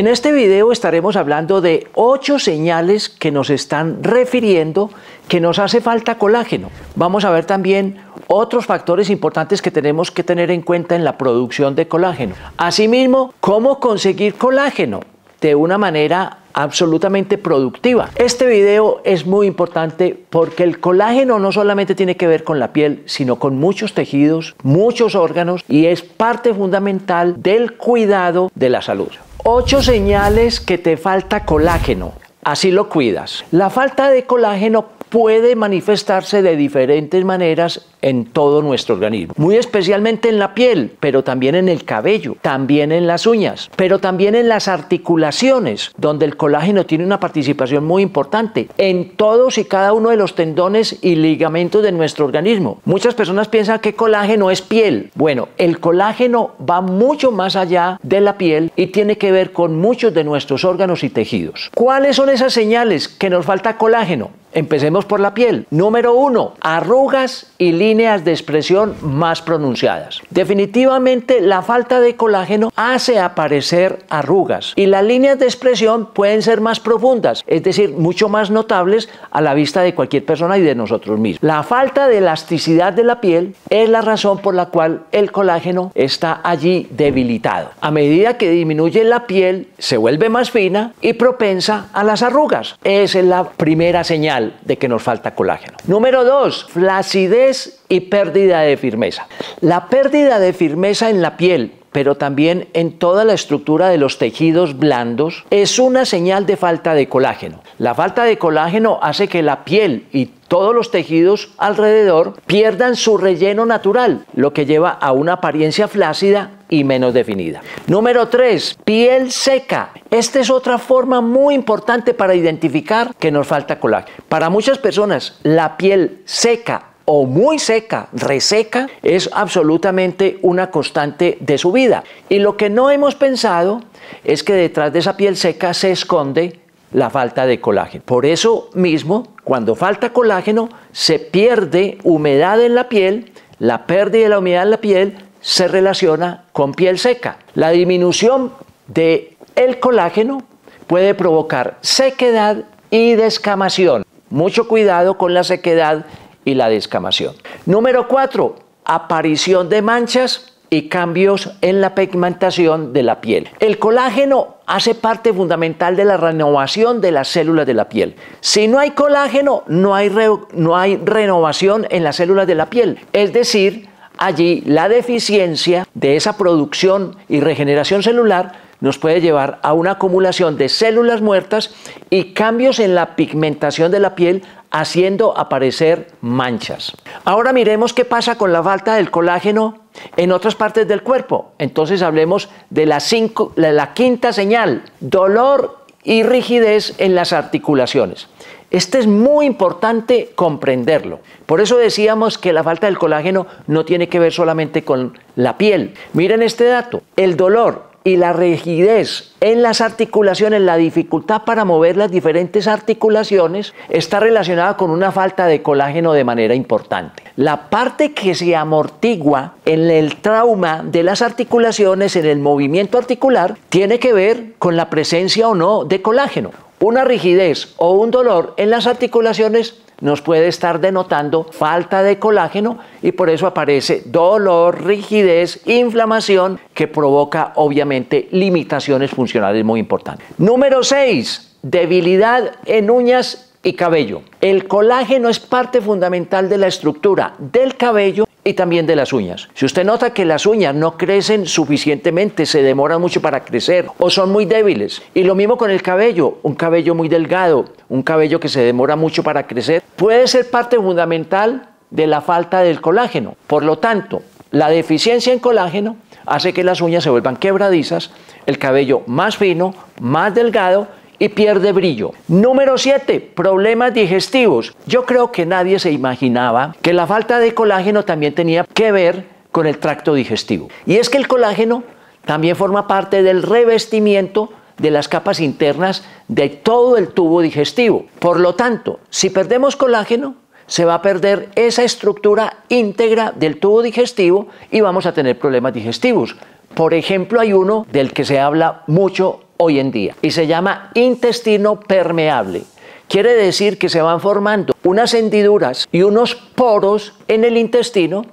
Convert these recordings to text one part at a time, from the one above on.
En este video estaremos hablando de ocho señales que nos están refiriendo que nos hace falta colágeno. Vamos a ver también otros factores importantes que tenemos que tener en cuenta en la producción de colágeno. Asimismo, cómo conseguir colágeno de una manera absolutamente productiva. Este video es muy importante porque el colágeno no solamente tiene que ver con la piel, sino con muchos tejidos, muchos órganos y es parte fundamental del cuidado de la salud. Ocho señales que te falta colágeno. Así lo cuidas. La falta de colágeno puede manifestarse de diferentes maneras en todo nuestro organismo, muy especialmente en la piel, pero también en el cabello, también en las uñas, pero también en las articulaciones, donde el colágeno tiene una participación muy importante, en todos y cada uno de los tendones y ligamentos de nuestro organismo. Muchas personas piensan que colágeno es piel. Bueno, el colágeno va mucho más allá de la piel y tiene que ver con muchos de nuestros órganos y tejidos. ¿Cuáles son esas señales que nos falta colágeno? Empecemos por la piel. Número uno, arrugas y líneas de expresión más pronunciadas. Definitivamente la falta de colágeno hace aparecer arrugas y las líneas de expresión pueden ser más profundas, es decir, mucho más notables a la vista de cualquier persona y de nosotros mismos. La falta de elasticidad de la piel es la razón por la cual el colágeno está allí debilitado. A medida que disminuye la piel, se vuelve más fina y propensa a las arrugas. Esa es la primera señal de que nos falta colágeno. Número dos, flacidez y pérdida de firmeza. La pérdida de firmeza en la piel pero también en toda la estructura de los tejidos blandos, es una señal de falta de colágeno. La falta de colágeno hace que la piel y todos los tejidos alrededor pierdan su relleno natural, lo que lleva a una apariencia flácida y menos definida. Número 3, piel seca. Esta es otra forma muy importante para identificar que nos falta colágeno. Para muchas personas, la piel seca o muy seca, reseca, es absolutamente una constante de su vida. Y lo que no hemos pensado es que detrás de esa piel seca se esconde la falta de colágeno. Por eso mismo, cuando falta colágeno, se pierde humedad en la piel, la pérdida de la humedad en la piel se relaciona con piel seca. La disminución de el colágeno puede provocar sequedad y descamación. Mucho cuidado con la sequedad y la descamación. Número 4. Aparición de manchas y cambios en la pigmentación de la piel. El colágeno hace parte fundamental de la renovación de las células de la piel. Si no hay colágeno, no hay, no hay renovación en las células de la piel. Es decir, allí la deficiencia de esa producción y regeneración celular nos puede llevar a una acumulación de células muertas y cambios en la pigmentación de la piel haciendo aparecer manchas. Ahora miremos qué pasa con la falta del colágeno en otras partes del cuerpo. Entonces hablemos de la, quinta señal, dolor y rigidez en las articulaciones. Este es muy importante comprenderlo. Por eso decíamos que la falta del colágeno no tiene que ver solamente con la piel. Miren este dato, el dolor y la rigidez en las articulaciones, la dificultad para mover las diferentes articulaciones, está relacionada con una falta de colágeno de manera importante. La parte que se amortigua en el trauma de las articulaciones, en el movimiento articular, tiene que ver con la presencia o no de colágeno. Una rigidez o un dolor en las articulaciones nos puede estar denotando falta de colágeno y por eso aparece dolor, rigidez, inflamación que provoca obviamente limitaciones funcionales muy importantes. Número 6, debilidad en uñas y cabello. El colágeno es parte fundamental de la estructura del cabello y también de las uñas. Si usted nota que las uñas no crecen suficientemente, se demoran mucho para crecer o son muy débiles. Y lo mismo con el cabello, un cabello muy delgado, un cabello que se demora mucho para crecer, puede ser parte fundamental de la falta del colágeno. Por lo tanto, la deficiencia en colágeno hace que las uñas se vuelvan quebradizas, el cabello más fino, más delgado y pierde brillo. Número 7, problemas digestivos. Yo creo que nadie se imaginaba que la falta de colágeno también tenía que ver con el tracto digestivo. Y es que el colágeno también forma parte del revestimiento de las capas internas de todo el tubo digestivo. Por lo tanto, si perdemos colágeno, se va a perder esa estructura íntegra del tubo digestivo y vamos a tener problemas digestivos. Por ejemplo, hay uno del que se habla mucho hoy en día y se llama intestino permeable. Quiere decir que se van formando unas hendiduras y unos poros en el intestino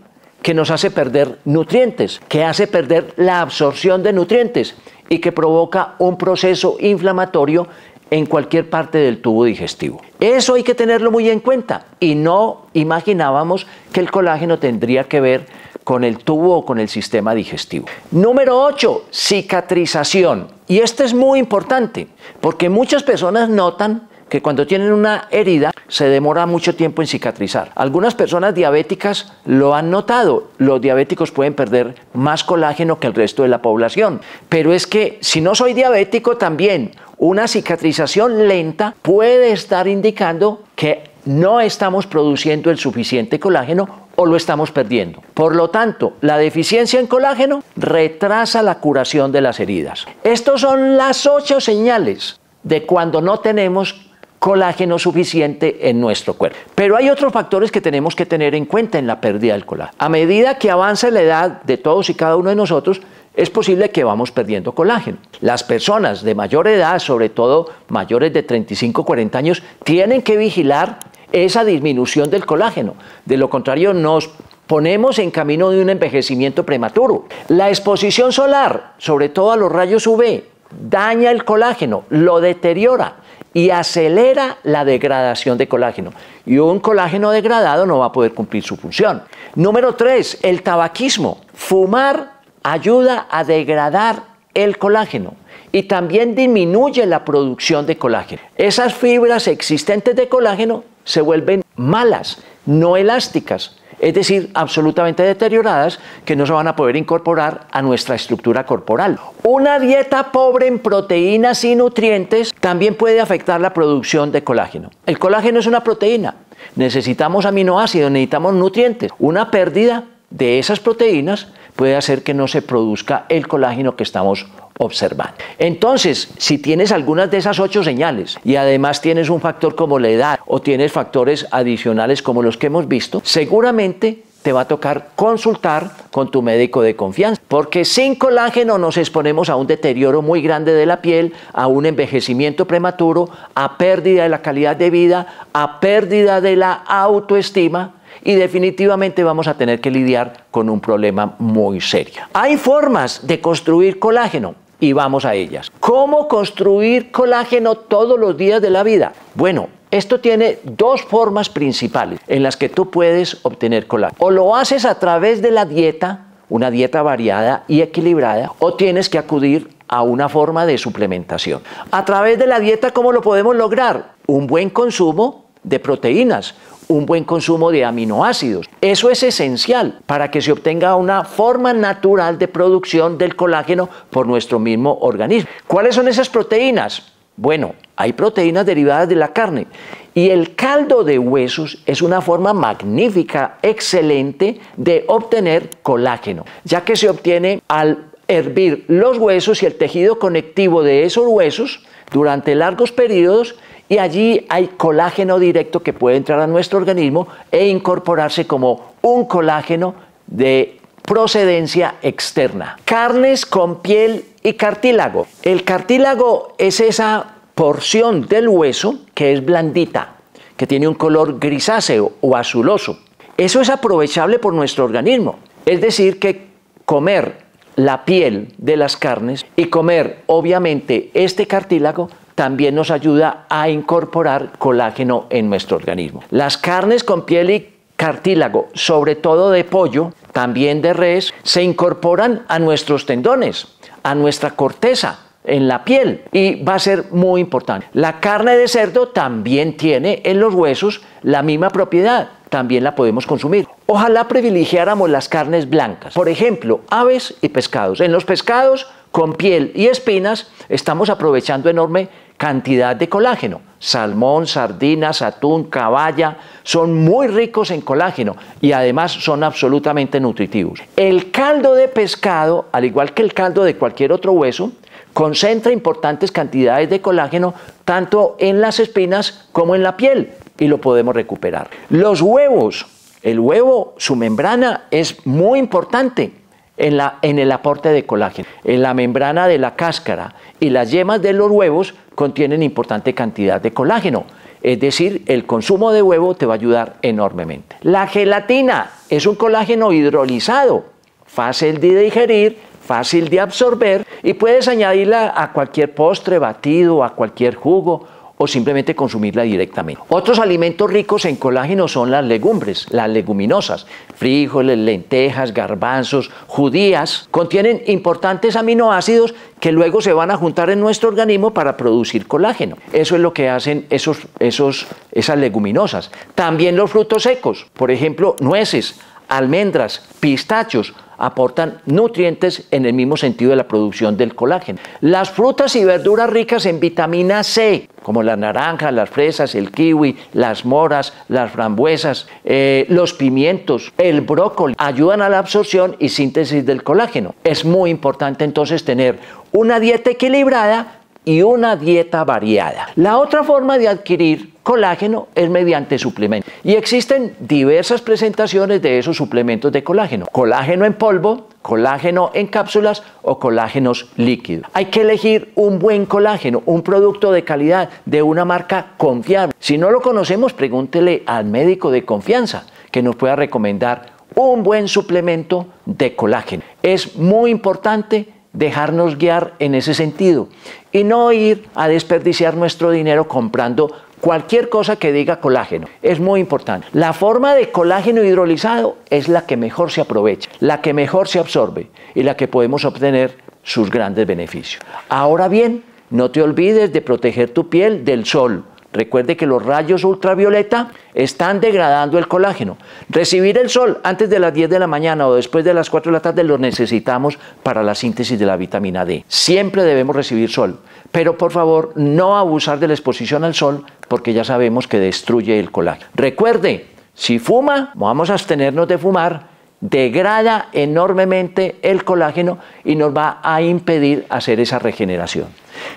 que nos hace perder nutrientes, que hace perder la absorción de nutrientes y que provoca un proceso inflamatorio en cualquier parte del tubo digestivo. Eso hay que tenerlo muy en cuenta y no imaginábamos que el colágeno tendría que ver con el tubo o con el sistema digestivo. Número 8, cicatrización. Y esto es muy importante porque muchas personas notan que cuando tienen una herida se demora mucho tiempo en cicatrizar. Algunas personas diabéticas lo han notado. Los diabéticos pueden perder más colágeno que el resto de la población. Pero es que si no soy diabético también una cicatrización lenta puede estar indicando que no estamos produciendo el suficiente colágeno o lo estamos perdiendo. Por lo tanto, la deficiencia en colágeno retrasa la curación de las heridas. Estas son las ocho señales de cuando no tenemos colágeno suficiente en nuestro cuerpo. Pero hay otros factores que tenemos que tener en cuenta en la pérdida del colágeno. A medida que avanza la edad de todos y cada uno de nosotros, es posible que vamos perdiendo colágeno. Las personas de mayor edad, sobre todo mayores de 35 40 años, tienen que vigilar esa disminución del colágeno. De lo contrario, nos ponemos en camino de un envejecimiento prematuro. La exposición solar, sobre todo a los rayos UV, daña el colágeno, lo deteriora y acelera la degradación de colágeno. Y un colágeno degradado no va a poder cumplir su función. Número tres, el tabaquismo. Fumar ayuda a degradar el colágeno y también disminuye la producción de colágeno. Esas fibras existentes de colágeno se vuelven malas, no elásticas, es decir, absolutamente deterioradas que no se van a poder incorporar a nuestra estructura corporal. Una dieta pobre en proteínas y nutrientes también puede afectar la producción de colágeno. El colágeno es una proteína, necesitamos aminoácidos, necesitamos nutrientes. Una pérdida de esas proteínas puede hacer que no se produzca el colágeno que estamos observando. Entonces, si tienes algunas de esas ocho señales y además tienes un factor como la edad o tienes factores adicionales como los que hemos visto, seguramente te va a tocar consultar con tu médico de confianza, porque sin colágeno nos exponemos a un deterioro muy grande de la piel, a un envejecimiento prematuro, a pérdida de la calidad de vida, a pérdida de la autoestima y definitivamente vamos a tener que lidiar con un problema muy serio. Hay formas de construir colágeno y vamos a ellas. ¿Cómo construir colágeno todos los días de la vida? Bueno, esto tiene dos formas principales en las que tú puedes obtener colágeno. O lo haces a través de la dieta, una dieta variada y equilibrada, o tienes que acudir a una forma de suplementación. A través de la dieta, ¿cómo lo podemos lograr? Un buen consumo de proteínas, un buen consumo de aminoácidos. Eso es esencial para que se obtenga una forma natural de producción del colágeno por nuestro mismo organismo. ¿Cuáles son esas proteínas? Bueno, hay proteínas derivadas de la carne y el caldo de huesos es una forma magnífica, excelente de obtener colágeno, ya que se obtiene al hervir los huesos y el tejido conectivo de esos huesos durante largos periodos y allí hay colágeno directo que puede entrar a nuestro organismo e incorporarse como un colágeno de procedencia externa. Carnes con piel y cartílago. El cartílago es esa porción del hueso que es blandita, que tiene un color grisáceo o azuloso. Eso es aprovechable por nuestro organismo. Es decir, que comer la piel de las carnes y comer obviamente este cartílago también nos ayuda a incorporar colágeno en nuestro organismo. Las carnes con piel y cartílago, sobre todo de pollo, también de res, se incorporan a nuestros tendones, a nuestra corteza, en la piel y va a ser muy importante. La carne de cerdo también tiene en los huesos la misma propiedad, también la podemos consumir. Ojalá privilegiáramos las carnes blancas, por ejemplo, aves y pescados. En los pescados con piel y espinas estamos aprovechando enorme cantidad de colágeno. Salmón, sardinas, atún, caballa, son muy ricos en colágeno y además son absolutamente nutritivos. El caldo de pescado, al igual que el caldo de cualquier otro hueso, concentra importantes cantidades de colágeno tanto en las espinas como en la piel y lo podemos recuperar. Los huevos, el huevo, su membrana es muy importante en, el aporte de colágeno. En la membrana de la cáscara y las yemas de los huevos contienen importante cantidad de colágeno. Es decir, el consumo de huevo te va a ayudar enormemente. La gelatina es un colágeno hidrolizado, fácil de digerir, fácil de absorber y puedes añadirla a cualquier postre, batido, a cualquier jugo o simplemente consumirla directamente. Otros alimentos ricos en colágeno son las legumbres, las leguminosas, frijoles, lentejas, garbanzos, judías, contienen importantes aminoácidos que luego se van a juntar en nuestro organismo para producir colágeno. Eso es lo que hacen esos, esos, esas leguminosas. También los frutos secos, por ejemplo, nueces, almendras, pistachos, aportan nutrientes en el mismo sentido de la producción del colágeno. Las frutas y verduras ricas en vitamina C, como la naranja, las fresas, el kiwi, las moras, las frambuesas, eh, los pimientos, el brócoli, ayudan a la absorción y síntesis del colágeno. Es muy importante entonces tener una dieta equilibrada y una dieta variada. La otra forma de adquirir colágeno es mediante suplementos. Y existen diversas presentaciones de esos suplementos de colágeno. Colágeno en polvo, colágeno en cápsulas o colágenos líquidos. Hay que elegir un buen colágeno, un producto de calidad, de una marca confiable. Si no lo conocemos, pregúntele al médico de confianza que nos pueda recomendar un buen suplemento de colágeno. Es muy importante dejarnos guiar en ese sentido y no ir a desperdiciar nuestro dinero comprando cualquier cosa que diga colágeno. Es muy importante. La forma de colágeno hidrolizado es la que mejor se aprovecha, la que mejor se absorbe y la que podemos obtener sus grandes beneficios. Ahora bien, no te olvides de proteger tu piel del sol Recuerde que los rayos ultravioleta están degradando el colágeno. Recibir el sol antes de las 10 de la mañana o después de las 4 de la tarde lo necesitamos para la síntesis de la vitamina D. Siempre debemos recibir sol, pero por favor no abusar de la exposición al sol porque ya sabemos que destruye el colágeno. Recuerde, si fuma, vamos a abstenernos de fumar, degrada enormemente el colágeno y nos va a impedir hacer esa regeneración.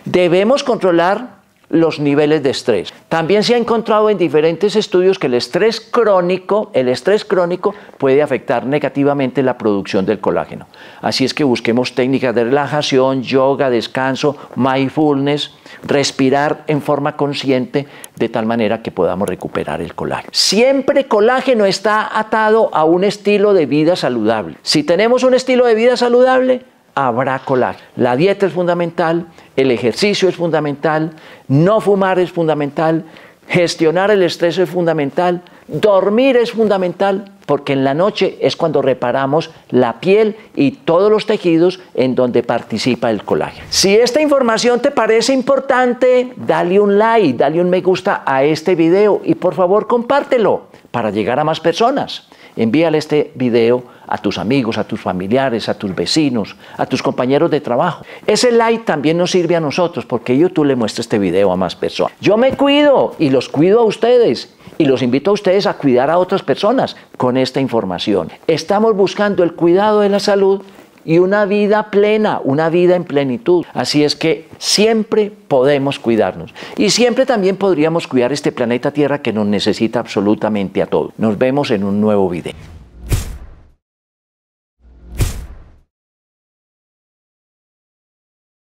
Debemos controlar los niveles de estrés. También se ha encontrado en diferentes estudios que el estrés crónico, el estrés crónico puede afectar negativamente la producción del colágeno. Así es que busquemos técnicas de relajación, yoga, descanso, mindfulness, respirar en forma consciente de tal manera que podamos recuperar el colágeno. Siempre colágeno está atado a un estilo de vida saludable. Si tenemos un estilo de vida saludable, habrá colágeno. La dieta es fundamental, el ejercicio es fundamental, no fumar es fundamental, gestionar el estrés es fundamental, dormir es fundamental, porque en la noche es cuando reparamos la piel y todos los tejidos en donde participa el colágeno. Si esta información te parece importante, dale un like, dale un me gusta a este video y por favor compártelo para llegar a más personas. Envíale este video a tus amigos, a tus familiares, a tus vecinos, a tus compañeros de trabajo. Ese like también nos sirve a nosotros porque YouTube le muestra este video a más personas. Yo me cuido y los cuido a ustedes y los invito a ustedes a cuidar a otras personas con esta información. Estamos buscando el cuidado de la salud y una vida plena, una vida en plenitud. Así es que siempre podemos cuidarnos y siempre también podríamos cuidar este planeta Tierra que nos necesita absolutamente a todos. Nos vemos en un nuevo video.